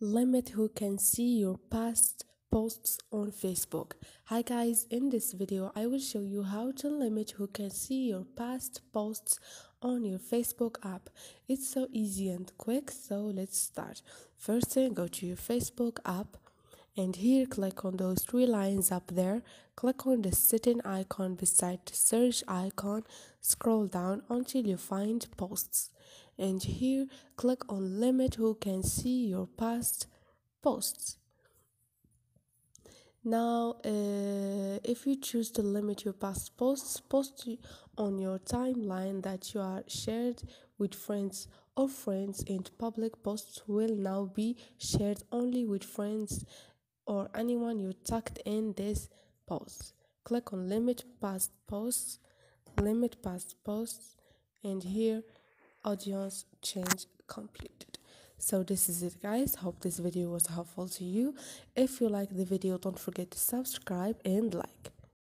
limit who can see your past posts on Facebook. Hi guys, in this video I will show you how to limit who can see your past posts on your Facebook app. It's so easy and quick, so let's start. First thing, go to your Facebook app and here click on those three lines up there click on the setting icon beside the search icon scroll down until you find posts and here click on limit who can see your past posts. Now uh, if you choose to limit your past posts post on your timeline that you are shared with friends or friends and public posts will now be shared only with friends or anyone you tagged in this post. Click on limit past posts limit past posts and here audience change completed so this is it guys. Hope this video was helpful to you. If you like the video don't forget to subscribe and like